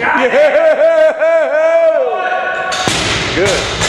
Yeah. Good.